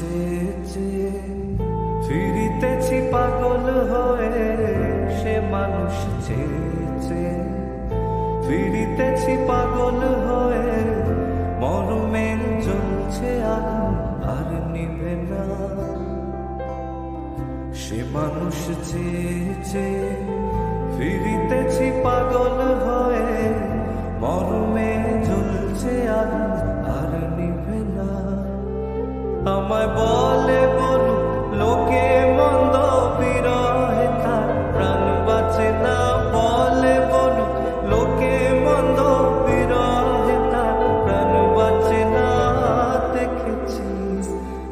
চেয়ে চেয়ে ফিরিতেছি পাগল হয়ে, সে মানুষ চেয়ে চেয়ে ফিরিতেছি পাগল হয়ে, মরমের জ্বলছে আগুন আর নিবে না। সে মানুষ চেয়ে চেয়ে ফিরিতেছি পাগল হয়ে হয় বলে বনু, লোকে মন্দ বিরহে তার প্রাণ বাঁচে না বলে বনু, লোকে মন্দ বিরহে তার প্রাণ বাঁচে না দেখেছিস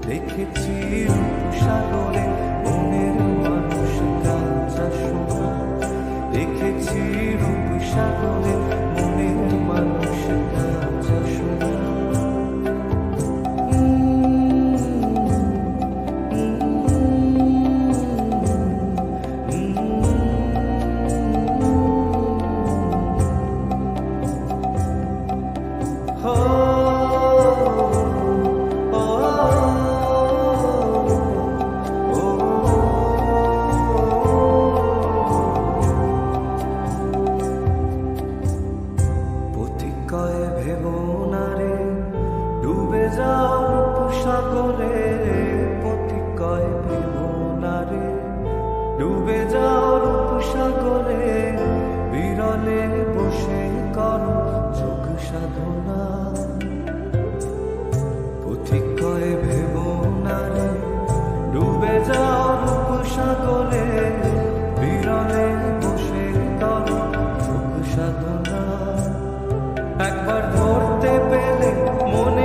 দেখেছিস সাগরে মনের মানুষ গাঁজা শোনা। দেখেছি রূপ সাগরে মনের মানুষ গাঁজা শোনা। মোনারে ডুবে যাও সাগরে পথিক কয় মোনারে ডুবে যাও সাগরে বিরলে বসে করো muốn